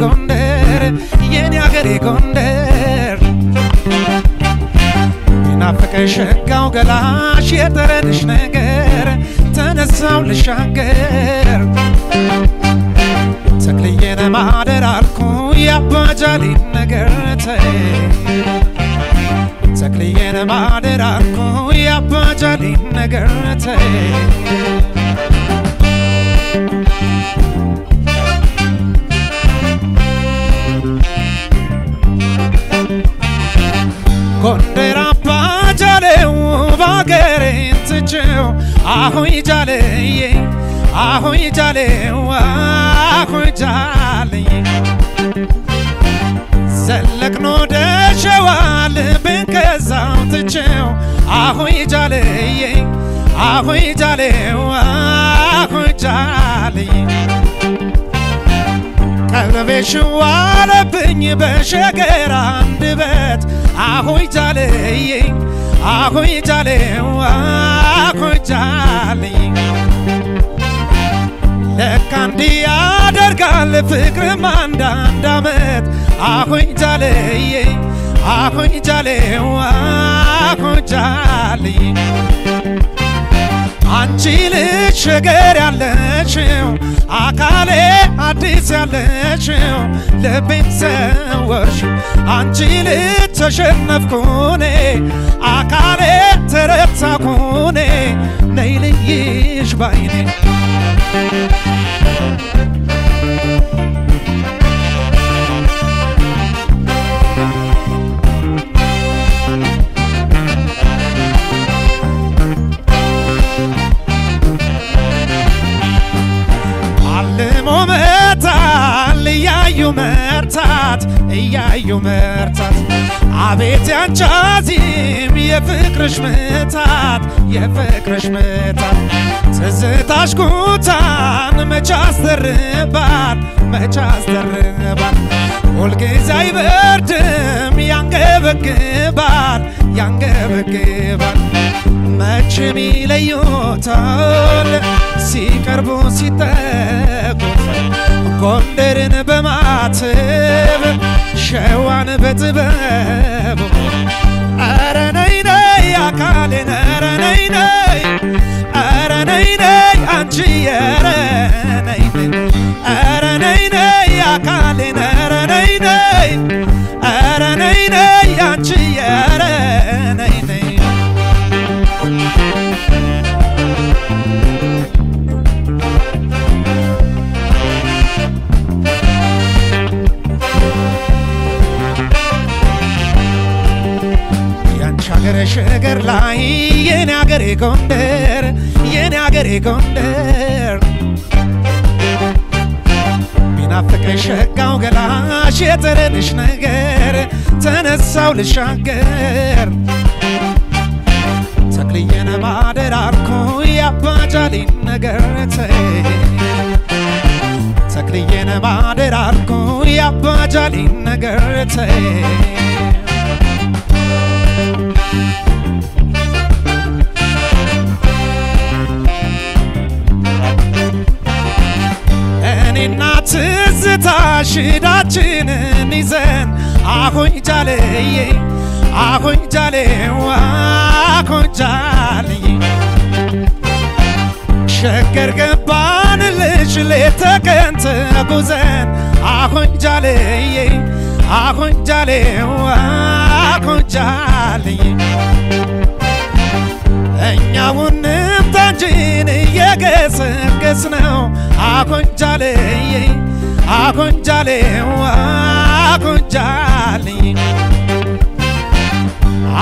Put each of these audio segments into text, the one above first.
ጎንደር የኔ ሀገሬ ጎንደር። ናፈቀሽ ሸጋው ገላሽ የጠረንሽ ነገር ተነሳው ልሻገር። ተክልዬን ማደር አልኩ የአባጃሊን ነገር ተክልዬን ማደር አልኩ የአባጃሊን ነገር ባገሬን ትቼው አሁይ ጃሌዬ አሁይ ጃሌው አሁይ ጃሌዬ ዘለቅኖ ደሸዋ ልቤን ከዛው ትቼው አሁይ ጃሌዬ አሁይ ጃሌው አሁይ ጃሌዬ ቀልቤ ሽዋለብኝ በሸገር አንደበት አሁይ ጃሌዬ አሁይ አሁይ ጃሌዬ ለካ እንዲህ ያደርጋል ፍቅርም አንዳንድ አመት ጃሌው አሁይ ጃሌዬ አንቺ ልጅ ሸገር ያለችው አካሌ አዲስ ያለችው ልቤን ሰወርሽው አንቺ ልጅ ተሸነፍኩኔ አካሌ ተረታኩኔ ነይ ልይሽ ባይኔ የፍቅርሽ ምታት የፍቅርሽ ምታት። ትዝታሽ ኩታን መች አስደርባል መች አስደርባል ሁልጊዜ አይበርድም ያንገበግባል ያንገበግባል መቼም ይለዩታል ሲቀርቡ ሲጠጉት ጎንደርን በማተብ ሸዋን በጥበቡ አካሌን ኧረ ነይ ነይ ኧረ ነይ ነይ አንቺ ኧረ ነይ ነይ ኧረ ነይ ነይ አካሌን ኧረ ነይ ነይ ኧረ ነይ ነይ ሸጋው ገላሽ የጠረንሽ ነገር ተነሳው ልሻገር። ተክልዬን ማደር አልኩ የአባጃሊን ነገር ማደር አልኩ የአባጃሊን ነገር እኔና ትዝታ ሽዳችንን ይዘን አሁኝ ጃሌዬ አሁኝ ጃሌው አሁኝ ጃሌዬ ሸገር ገባንልሽ ሌት ተቀን ተጉዘን አሁኝ ጃሌዬ አሁኝ ጃሌው አሁኝ ጃሌዬ እኛውንም ታንጂን እየገሰገስ ነው አኮንጃሌዬ አኮንጃሌው አኮንጃሌ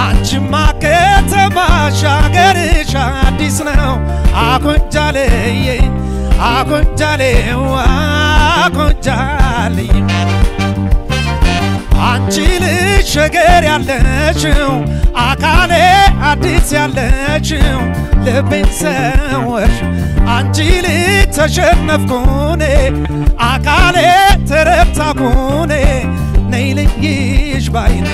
አንቺማ ከተማሽ አገርሽ አዲስ ነው። አኮንጃሌዬ አኮንጃሌው አኮንጃሌ አንቺ ልጅ ሸገር ያለችው አካሌ አዲስ ያለችው ልቤን ሰወርሽ አንቺ ልጅ ተሸነፍኩኔ አካሌ ተረታኩኔ ነይ ባይኔ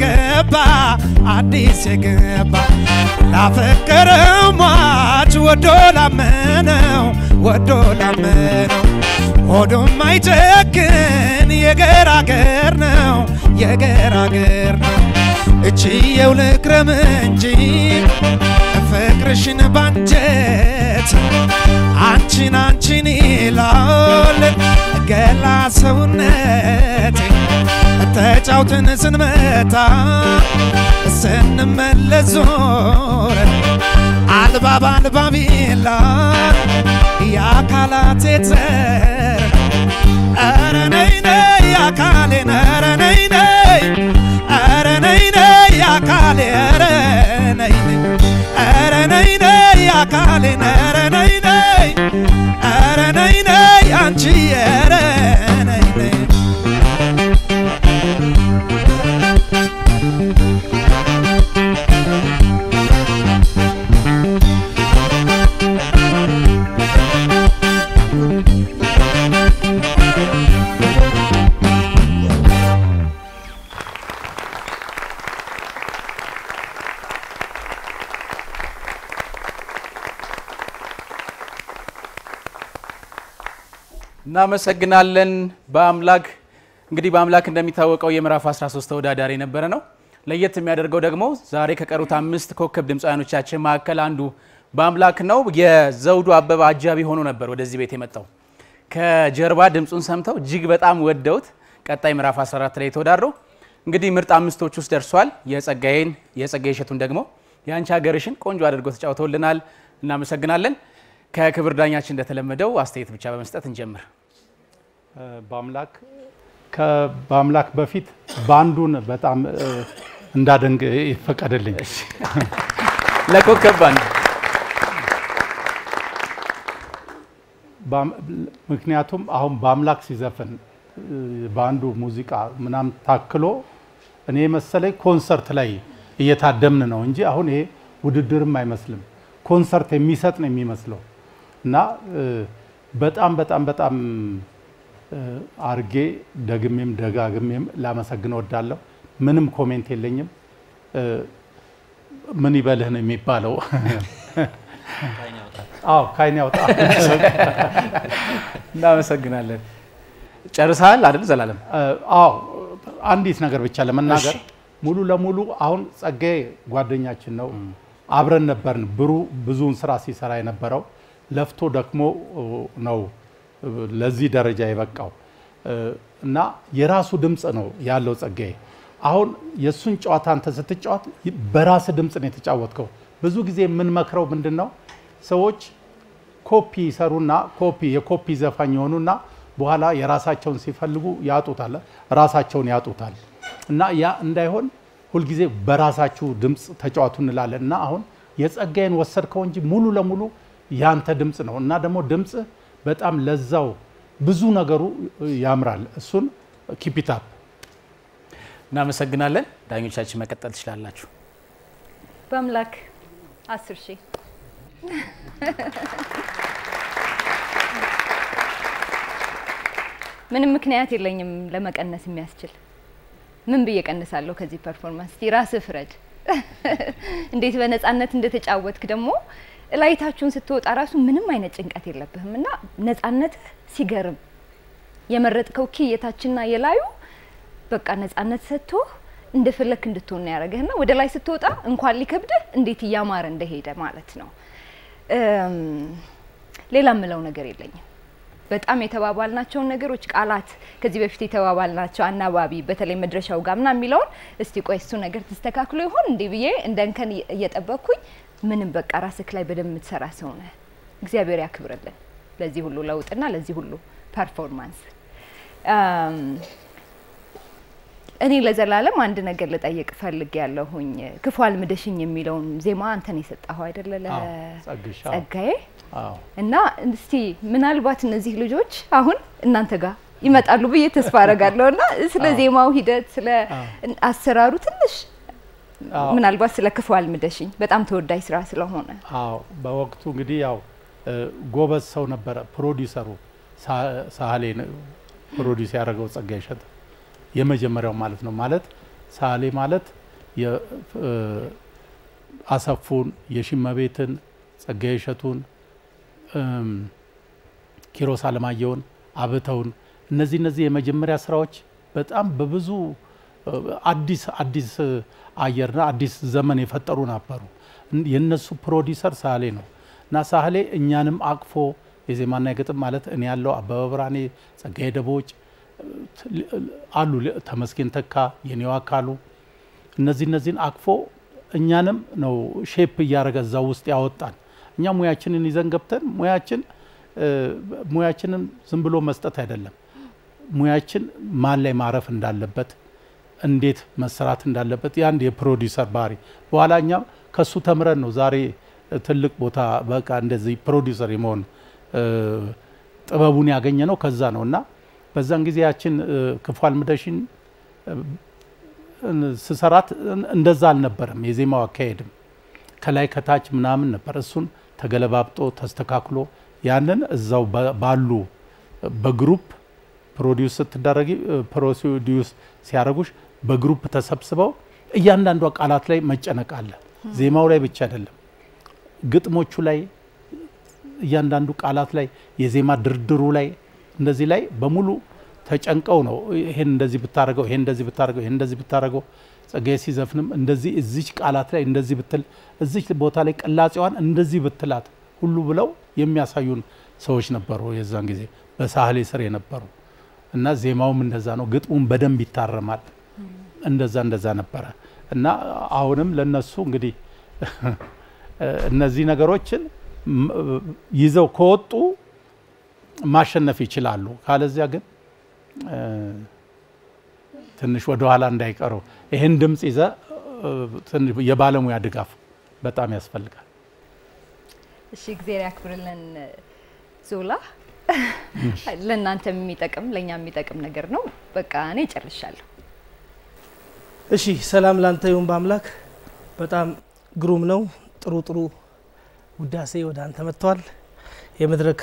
የገባ አዲስ የገባ። ላፈቀረው ሟች ወዶ ላመነው ወዶ ላመነው። ሆዱም አይጨክን የገር አገር ነው የገር አገር ነው። እችየው ልክረም እንጂ ፍቅርሽን ባንጀት አንቺን አንቺን ይላል ገላ ሰውነቴ ተጫውትን ስንመታ ስንመለስ ዞረን አልባብ አልባብ ይላል የአካላቴ ዘር ኧረ ነይ ነይ አካሌን ኧረ ነይ አካሌን ኧረ ነይ እናመሰግናለን። በአምላክ እንግዲህ በአምላክ እንደሚታወቀው የምዕራፍ 13 ተወዳዳሪ የነበረ ነው። ለየት የሚያደርገው ደግሞ ዛሬ ከቀሩት አምስት ኮከብ ድምፃውያኖቻችን መካከል አንዱ በአምላክ ነው። የዘውዱ አበበ አጃቢ ሆኖ ነበር ወደዚህ ቤት የመጣው። ከጀርባ ድምፁን ሰምተው እጅግ በጣም ወደውት ቀጣይ ምዕራፍ 14 ላይ ተወዳድረው እንግዲህ ምርጥ አምስቶች ውስጥ ደርሷል። የጸጋዬን የጸጋዬ እሸቱን ደግሞ የአንቺ ሀገርሽን ቆንጆ አድርገው ተጫውተውልናል። እናመሰግናለን። ከክብር ዳኛችን እንደተለመደው አስተያየት ብቻ በመስጠት እንጀምር። በአምላክ በአምላክ በፊት ባንዱን በጣም እንዳደንቅ ይፈቀድልኝ። ለኮከብ ባንድ ምክንያቱም አሁን በአምላክ ሲዘፍን በአንዱ ሙዚቃ ምናምን ታክሎ እኔ መሰለኝ ኮንሰርት ላይ እየታደምን ነው እንጂ አሁን ይሄ ውድድርም አይመስልም። ኮንሰርት የሚሰጥ ነው የሚመስለው እና በጣም በጣም በጣም አርጌ ደግሜም ደጋግሜም ላመሰግን እወዳለሁ። ምንም comment የለኝም። ምን ይበልክ ነው የሚባለው? አዎ ካይን ያውጣ። እናመሰግናለን። ጨርሰሃል አይደል ዘላለም? አዎ አንዲት ነገር ብቻ ለመናገር ሙሉ ለሙሉ አሁን ጸጋዬ ጓደኛችን ነው፣ አብረን ነበርን። ብሩ ብዙውን ስራ ሲሰራ የነበረው ለፍቶ ደክሞ ነው ለዚህ ደረጃ የበቃው እና የራሱ ድምፅ ነው ያለው ጸጋዬ። አሁን የእሱን ጨዋታ አንተ ስትጫወት በራስ ድምፅ ነው የተጫወትከው። ብዙ ጊዜ የምንመክረው ምንድን ነው ሰዎች ኮፒ ይሰሩና copy የ copy ዘፋኝ የሆኑና በኋላ የራሳቸውን ሲፈልጉ ያጡታል፣ ራሳቸውን ያጡታል። እና ያ እንዳይሆን ሁልጊዜ በራሳችሁ ድምፅ ተጫወቱ እንላለን። እና አሁን የጸጋዬን ወሰድክ እንጂ ሙሉ ለሙሉ ያንተ ድምፅ ነው እና ደግሞ ድምፅ በጣም ለዛው ብዙ ነገሩ ያምራል። እሱን keep it up እናመሰግናለን። ዳኞቻችን መቀጠል ትችላላችሁ። በአምላክ አስር ሺህ ምንም ምክንያት የለኝም ለመቀነስ የሚያስችል ምን ብዬ ቀንሳለሁ ከዚህ performance? ራስህ ፍረድ። እንዴት በነፃነት እንደተጫወትክ ደግሞ ላይታችሁን ስትወጣ ራሱ ምንም አይነት ጭንቀት የለብህም እና ነፃነትህ ሲገርም የመረጥከው key የታችና የላዩ በቃ ነፃነት ሰጥቶህ እንደፈለክ እንድትሆን ነው ያደረገህና ወደ ላይ ስትወጣ እንኳን ሊከብድህ እንዴት እያማረ እንደሄደ ማለት ነው። ሌላ ምለው ነገር የለኝም። በጣም የተባባልናቸውን ነገሮች ቃላት ከዚህ በፊት የተባባልናቸው አናባቢ በተለይ መድረሻው ጋር የሚለውን እስቲ ቆይ እሱ ነገር ተስተካክሎ ይሆን እንዴ ብዬ እንደ እየጠበቅኩኝ ምንም በቃ ራስክ ላይ በደንብ የምትሰራ ሰው ነህ። እግዚአብሔር ያክብርልን ለዚህ ሁሉ ለውጥና ለዚህ ሁሉ performance። እኔ ለዘላለም አንድ ነገር ልጠይቅ ፈልግ ያለሁኝ ክፉ አልምደሽኝ የሚለውን ዜማ አንተን የሰጠኸው አይደለ? ለጸጋዬ እና እስቲ ምናልባት እነዚህ ልጆች አሁን እናንተ ጋር ይመጣሉ ብዬ ተስፋ አረጋለሁ እና ስለ ዜማው ሂደት ስለ አሰራሩ ትንሽ ምናልባት ስለ ክፉ አልምደሽኝ። በጣም ተወዳጅ ስራ ስለሆነ። አዎ። በወቅቱ እንግዲህ ያው ጎበዝ ሰው ነበረ። ፕሮዲውሰሩ ሳ- ሳህሌ produce ያደረገው ጸጋዬ እሸት የመጀመሪያው ማለት ነው። ማለት ሳህሌ ማለት አሰፉን፣ የሽመቤትን፣ ጸጋዬ እሸቱን፣ ኪሮስ አለማየሁን፣ አብተውን እነዚህ እነዚህ የመጀመሪያ ስራዎች በጣም በብዙ አዲስ አዲስ አየርና አዲስ ዘመን የፈጠሩ ነበሩ። የእነሱ ፕሮዲሰር ሳህሌ ነው እና ሳህሌ እኛንም አቅፎ የዜማና የግጥም ማለት እኔ ያለው አበበ ብርሃኔ፣ ጸጋዬ ደቦጭ አሉ ተመስገን ተካ፣ የኔዋ አካሉ እነዚህ እነዚህን አቅፎ እኛንም ነው shape እያደረገ እዛ ውስጥ ያወጣን። እኛ ሙያችንን ይዘን ገብተን ሙያችን ሙያችንን ዝም ብሎ መስጠት አይደለም። ሙያችን ማን ላይ ማረፍ እንዳለበት እንዴት መሰራት እንዳለበት የአንድ የፕሮዲውሰር ባህሪ በኋላ እኛም ከሱ ተምረን ነው ዛሬ ትልቅ ቦታ በቃ እንደዚህ ፕሮዲውሰር የመሆን ጥበቡን ያገኘ ነው ከዛ ነው እና በዛን ጊዜ ያችን ክፉ አልምደሽን ስሰራት እንደዛ አልነበረም። የዜማው አካሄድም ከላይ ከታች ምናምን ነበር። እሱን ተገለባብጦ ተስተካክሎ ያንን እዛው ባሉ በ group produce ስትደረጊ produce ሲያደርጉሽ በ group ተሰብስበው እያንዳንዷ ቃላት ላይ መጨነቅ አለ። ዜማው ላይ ብቻ አይደለም፣ ግጥሞቹ ላይ እያንዳንዱ ቃላት ላይ የዜማ ድርድሩ ላይ እንደዚህ ላይ በሙሉ ተጨንቀው ነው ይሄን እንደዚህ ብታደርገው ይሄን እንደዚህ ብታደርገው ይሄን እንደዚህ ብታደርገው ጸጋዬ ሲዘፍንም እንደዚህ እዚች ቃላት ላይ እንደዚህ ብትል እዚች ቦታ ላይ ቅላጼዋን እንደዚህ ብትላት ሁሉ ብለው የሚያሳዩን ሰዎች ነበሩ የዛን ጊዜ በሳህሌ ስር የነበሩ እና ዜማውም እንደዛ ነው። ግጥሙም በደንብ ይታረማል። እንደዛ እንደዛ ነበረ እና አሁንም ለነሱ እንግዲህ እነዚህ ነገሮችን ይዘው ከወጡ ማሸነፍ ይችላሉ። ካለዚያ ግን ትንሽ ወደ ኋላ እንዳይቀሩ ይህን ድምፅ ይዘ የባለሙያ ድጋፍ በጣም ያስፈልጋል። እሺ እግዜር ያክብርልን ዞላ። ለእናንተም የሚጠቅም ለእኛም የሚጠቅም ነገር ነው። በቃ እኔ ጨርሻለሁ። እሺ ሰላም ላንተ ይሁን በአምላክ በጣም ግሩም ነው። ጥሩ ጥሩ ውዳሴ ወደ አንተ መጥተዋል። የመድረክ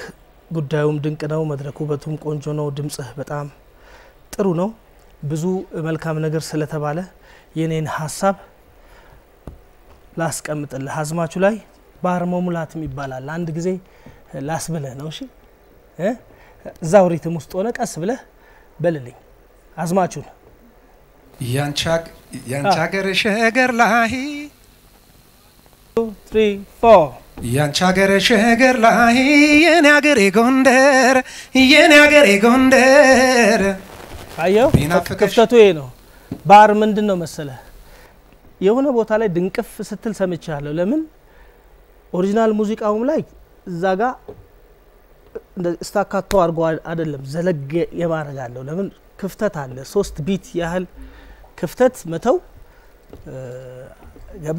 ጉዳዩም ድንቅ ነው። መድረክ ውበቱም ቆንጆ ነው። ድምጽህ በጣም ጥሩ ነው። ብዙ መልካም ነገር ስለተባለ የኔን ሀሳብ ላስቀምጥልህ። አዝማቹ ላይ ባህር መሙላት ይባላል። አንድ ጊዜ ላስብልህ ነው። እሺ እ? እዛው ሪትም ውስጥ ሆነ ቀስ ብለህ በልልኝ አዝማቹን ያንቺ ሀገር ሸገር ላይ ያንቺ ሀገር ሸገር ላይ የኔ ሀገሬ ጎንደር የኔ ሀገሬ ጎንደር አየው ክፍተቱ ይሄ ነው። ባር ምንድን ነው መሰለ የሆነ ቦታ ላይ ድንቅፍ ስትል ሰምቻለሁ። ለምን original ሙዚቃውም ላይ እዛ ጋ staccato አድርጎ አይደለም ዘለግ የማድረግ አለው። ለምን ክፍተት አለ። ሶስት beat ያህል ክፍተት መተው?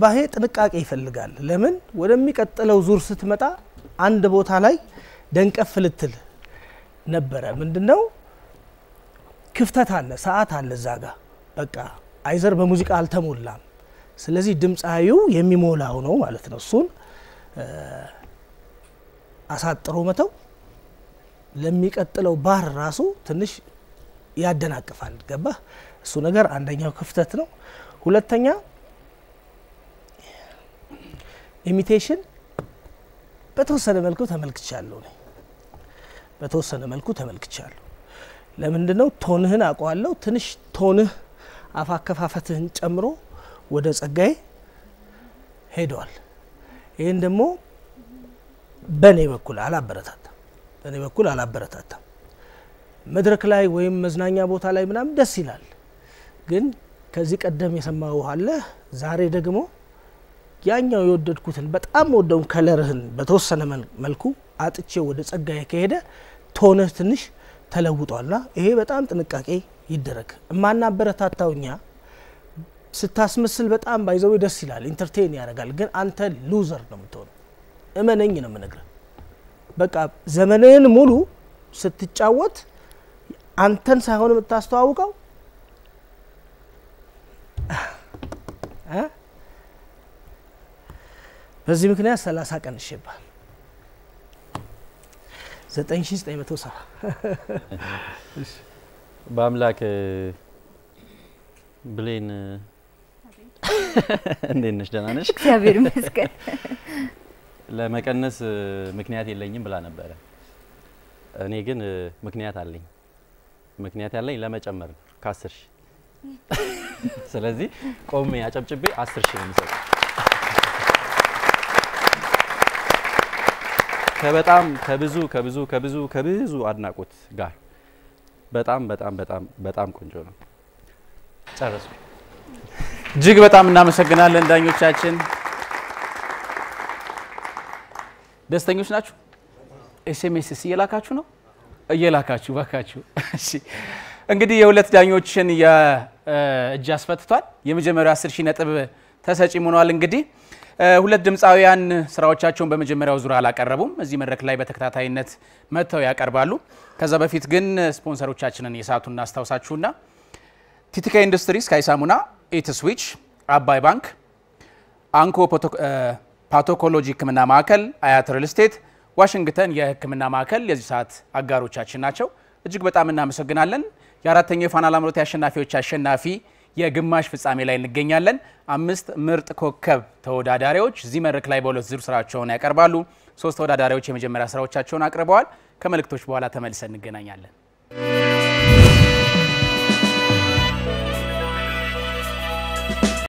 ይሄ ጥንቃቄ ይፈልጋል። ለምን ወደሚቀጥለው ዙር ስትመጣ አንድ ቦታ ላይ ደንቀፍ ልትል ነበረ። ምንድነው ክፍተት አለ፣ ሰዓት አለ እዛ ጋ በቃ either በሙዚቃ አልተሞላም። ስለዚህ ድምፃዊው የሚሞላው ነው ማለት ነው። እሱን አሳጥሮ መተው ለሚቀጥለው ባር ራሱ ትንሽ ያደናቅፋል። ገባህ? እሱ ነገር አንደኛው ክፍተት ነው። ሁለተኛ imitation በተወሰነ መልኩ ተመልክቻለሁ እኔ በተወሰነ መልኩ ተመልክቻለሁ። ለምንድን ነው ቶንህን አውቀዋለሁ። ትንሽ ቶንህ አፍ አከፋፈትህን ጨምሮ ወደ ጸጋዬ ሄደዋል። ይህን ደግሞ በእኔ በኩል አላበረታታም። በእኔ በኩል አላበረታታም። መድረክ ላይ ወይም መዝናኛ ቦታ ላይ ምናምን ደስ ይላል፣ ግን ከዚህ ቀደም የሰማው አለ። ዛሬ ደግሞ ያኛው የወደድኩትን በጣም ወደውን color ህን በተወሰነ መል- መልኩ አጥቼ ወደ ጸጋዬ ከሄደ tone ህ ትንሽ ተለውጧልና ይሄ በጣም ጥንቃቄ ይደረግ። እማናበረታታው እኛ ስታስመስል በጣም by the way ደስ ይላል፣ entertain ያደርጋል። ግን አንተ loser ነው የምትሆነው። እመነኝ ነው የምነግርህ። በቃ ዘመንህን ሙሉ ስትጫወት አንተን ሳይሆን የምታስተዋውቀው? በዚህ ምክንያት ሰላሳ ቀን መቶ ሰባ በአምላክ ብሌን እንዴት ነሽ? ደህና ነሽ? እግዚአብሔር ይመስገን። ለመቀነስ ምክንያት የለኝም ብላ ነበረ። እኔ ግን ምክንያት አለኝ። ምክንያት ያለኝ ለመጨመር ነው ከአስር ሺህ ስለዚህ ቆሜ አጨብጭቤ አስር ሺህ ነው የሚሰጠው። ከበጣም ከብዙ ከብዙ ከብዙ ከብዙ አድናቆት ጋር በጣም በጣም በጣም በጣም ቆንጆ ነው። ጨረስኩ። እጅግ በጣም እናመሰግናለን ዳኞቻችን። ደስተኞች ናችሁ? SMS እየላካችሁ ነው? እየላካችሁ ባካችሁ። እሺ እንግዲህ የሁለት ዳኞችን የእጅ አስፈትቷል። የመጀመሪያው 10 ሺህ ነጥብ ተሰጪ ሆኗል። እንግዲህ ሁለት ድምፃውያን ስራዎቻቸውን በመጀመሪያው ዙር አላቀረቡም። እዚህ መድረክ ላይ በተከታታይነት መጥተው ያቀርባሉ። ከዛ በፊት ግን ስፖንሰሮቻችንን የሰዓቱ እናስታውሳችሁና ቲቲካ ኢንዱስትሪ፣ ስካይ ሳሙና፣ ኢት ስዊች፣ አባይ ባንክ፣ ኦንኮ ፓቶሎጂ ሕክምና ማዕከል፣ አያት ሪል ስቴት፣ ዋሽንግተን የሕክምና ማዕከል የዚህ ሰዓት አጋሮቻችን ናቸው። እጅግ በጣም እናመሰግናለን። የአራተኛው የፋና ላምሮት የአሸናፊዎች አሸናፊ የግማሽ ፍጻሜ ላይ እንገኛለን። አምስት ምርጥ ኮከብ ተወዳዳሪዎች እዚህ መድረክ ላይ በሁለት ዙር ስራቸውን ያቀርባሉ። ሶስት ተወዳዳሪዎች የመጀመሪያ ስራዎቻቸውን አቅርበዋል። ከመልእክቶች በኋላ ተመልሰን እንገናኛለን።